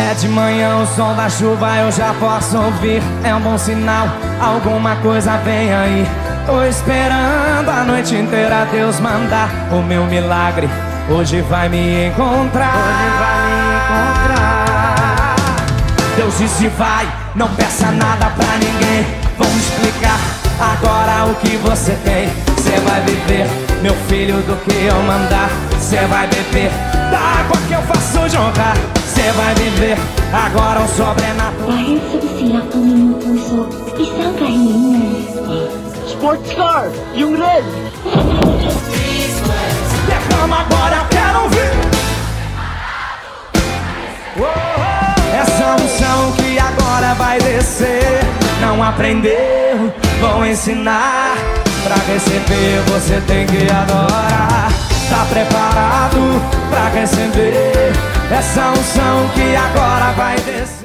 É de manhã o som da chuva eu já posso ouvir. É um bom sinal, alguma coisa vem aí. Tô esperando a noite inteira Deus mandar o meu milagre. Hoje vai me encontrar. Hoje vai me encontrar. Deus disse vai, não peça nada pra ninguém. Vamos explicar agora o que você tem. Você vai viver, meu filho, do que eu mandar. Você vai beber da água que eu faço jorrar Você vai viver agora um sobrenatural. Kahilingan. Sports car, yung red. Derrama agora, eu quero ouvir. Essa unção que agora vai descer. Não aprendeu, vou ensinar. Pra receber você tem que adorar. Tá preparado pra receber Essa unção que agora vai descer